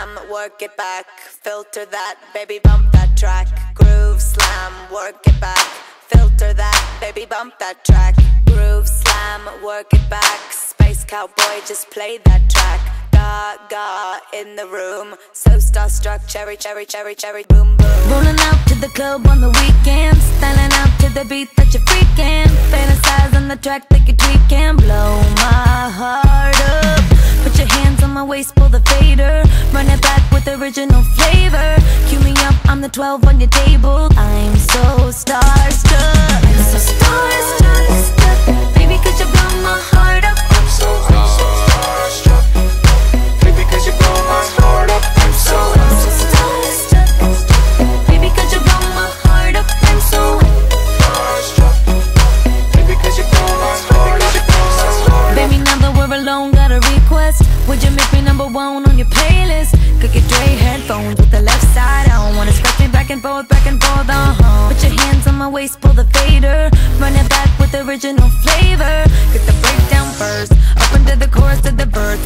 slam, work it back. Filter that, baby, bump that track. Groove slam, work it back. Filter that, baby, bump that track. Groove slam, work it back. Space cowboy, just play that track. Gaga in the room, so starstruck. Cherry, cherry, cherry, cherry, boom, boom. Rolling out to the club on the weekends Styling out to the beat that you're freaking Fantasize on the track like you're tweaking Blow my heart up original flavor. Cue me up, I'm the 12 on your table. I'm so starstruck and uh-huh Put your hands on my waist, pull the fader Run it back with original flavor Get the breakdown first Up into the chorus to the verse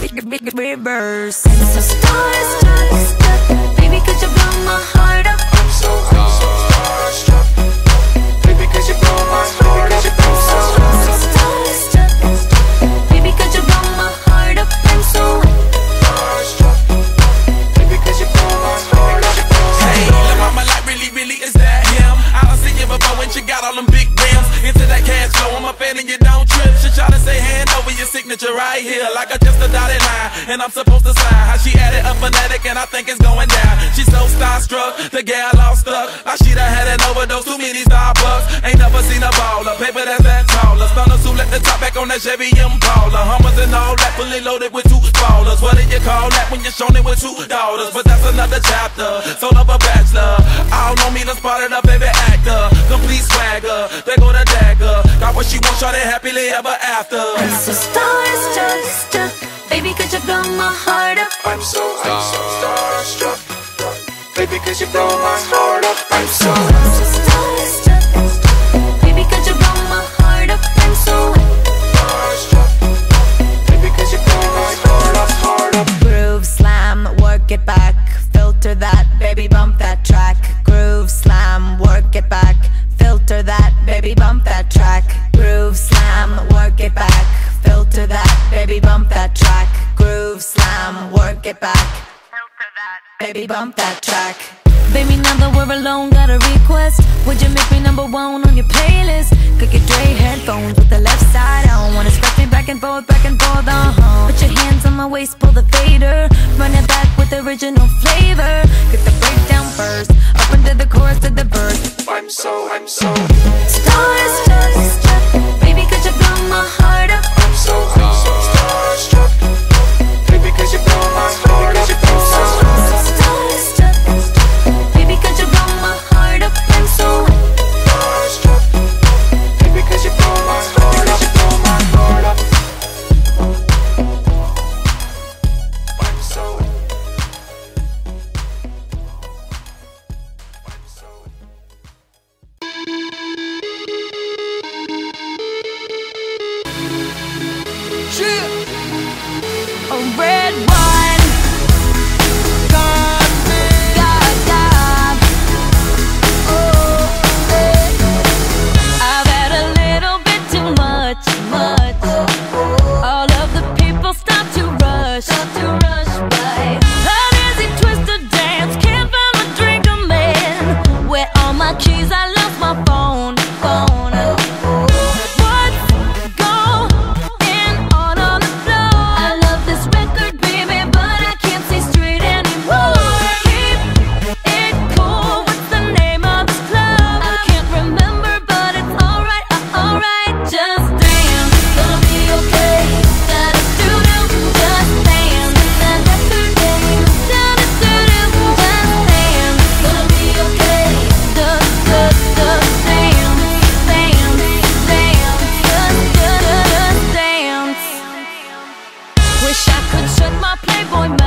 reverse I'm so starstruck Baby, could signature right here, like I just a dotted line, and I'm supposed to sign. How she added a phonetic, and I think it's going down. She's so starstruck, the gal all stuck. I she done had an overdose, too many Starbucks. Ain't never seen a baller, paper that's that taller. Stunners who let the top back on that Chevy Impala. Hummers and all that, fully loaded with two ballers. What do you call that when you're shown it with two daughters? But that's another chapter. Soul of a bachelor. I don't know me, the spotted a baby actor. Complete swagger, they go to what she wants, it happily ever after. I'm so starstruck Baby, could you blow my heart up? I'm so, I'm so starstruck Baby, cause you blow my heart up I'm so, baby, bump that track. Groove slam, work it back. Baby, bump that track. Baby, now that we're alone, got a request Would you make me number one on your playlist? Could get Dre headphones with the left side on Wanna scratch me back and forth, back and forth, uh-huh Put your hands on my waist, pull the fader Run it back with original flavor Get the breakdown first Up into the chorus to the verse I'm so, I'm so Starstruck Wish I could shut my Playboy mouth.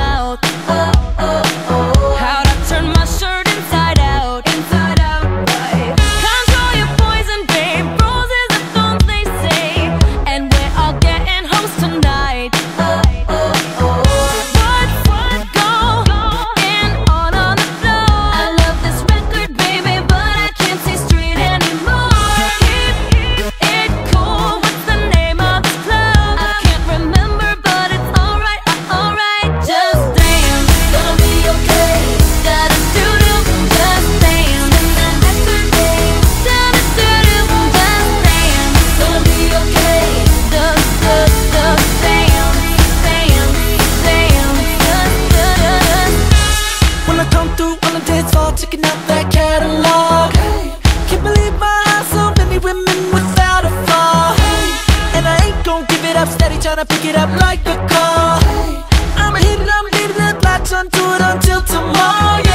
checking out that catalog. Hey, can't believe my eyes, so many women without a flaw. Hey, and I ain't gon' give it up, steady tryna pick it up like a call. Hey, I'm hitting, I'm leaving that latch onto it until tomorrow.